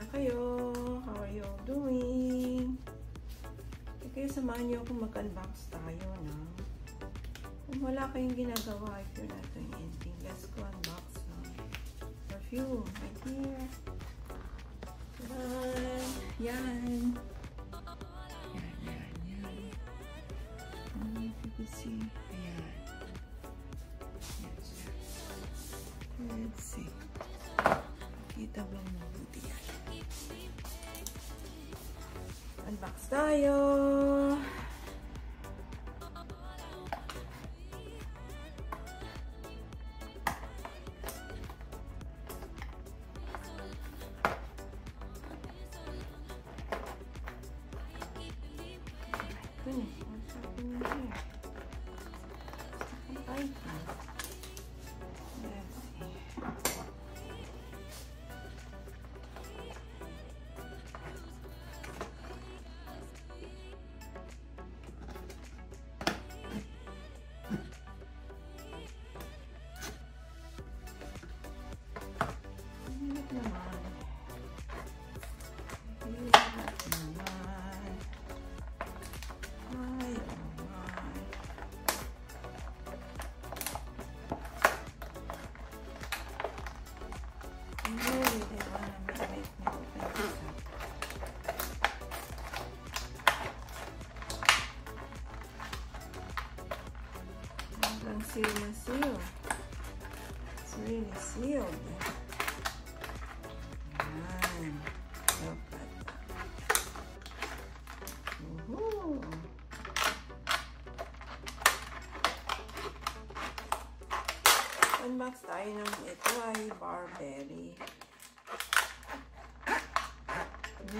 na kayo. How are you all doing? Okay, samahan niyo akong mag-unbox tayo na. Kung wala kayong ginagawa, if you're not doing anything, let's go unbox na. Perfume, right here. Yan. Yan. Yan, yan, yan. Oh, if you could see. Ayan. Let's see. Kita ba mo mabuti yan? 안박 싸요. Finish. What's happening here? Bye. Hanggang seal na seal. It's really sealed. Yan. Look at that. Woohoo! Unbox tayo ng ito ay Barberry.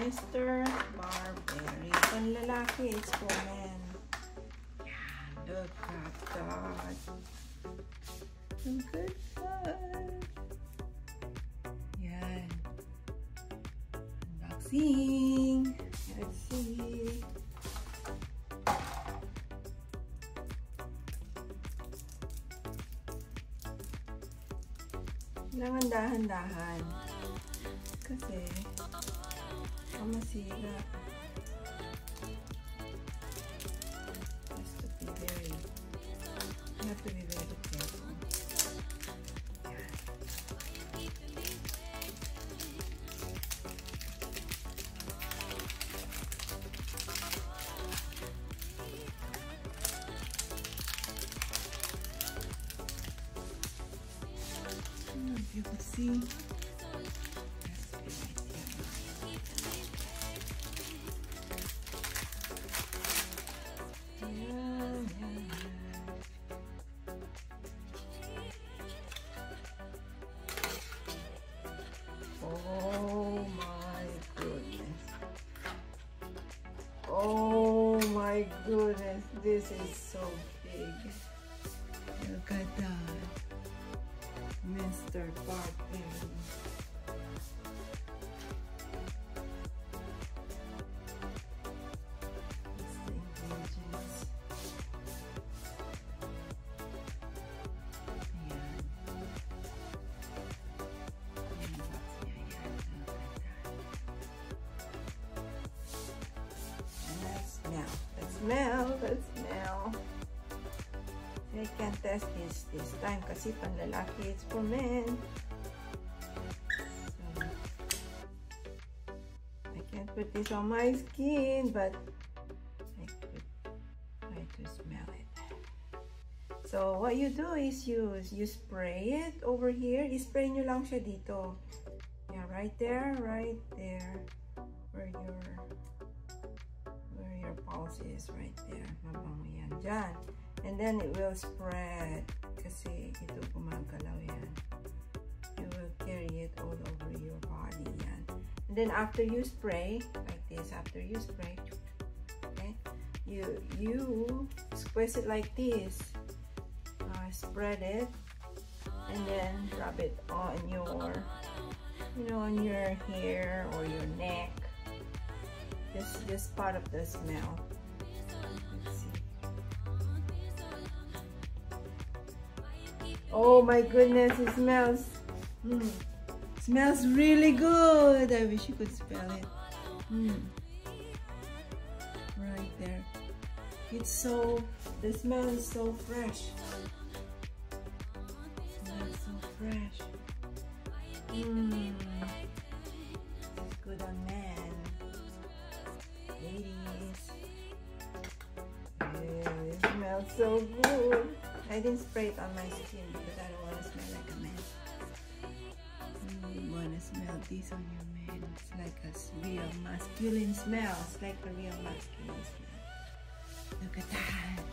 Mr. Barberry. Panlalaki, it's for men. God. Ang ganda. Yan. Unboxing. Let's see. Kailangan dahan-dahan. Kasi, masira. Have to be very careful. You could see, this is so big. Look at that. Mr. Barton. That's the I can't test this this time kasi panlalaki it's for men. So, I can't put this on my skin, but I could try to smell it. So, what you do is you, you spray it over here. I-spray nyo lang siya dito. Yeah, right there, right there. Where your where your pulse is, right there. Mabango yan. Dyan. And then it will spread kasi ito gumagalaw yan. You will carry it all over your body yan. And then after you spray, like this, after you spray, okay, you, you squeeze it like this. Uh, spread it and then rub it on your, you know, on your hair or your neck. This, this part of the smell. Let's see. Oh my goodness, it smells. Mm. Smells really good. I wish you could smell it. Mm. Right there. It's so, the smell is so fresh. Smells so fresh. Mmm. It's good on men. Ladies. Yeah, it smells so good. I didn't spray it on my skin because I don't want to smell like a man. Mm, you want to smell this on your man. It's like a real masculine smell. It's like a real masculine smell. Look at that.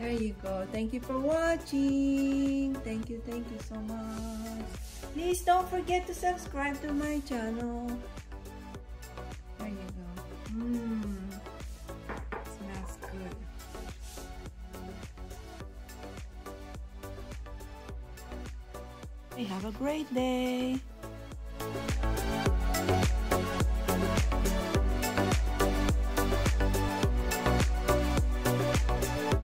There you go. Thank you for watching. Thank you, thank you so much. Please don't forget to subscribe to my channel. Have a great day.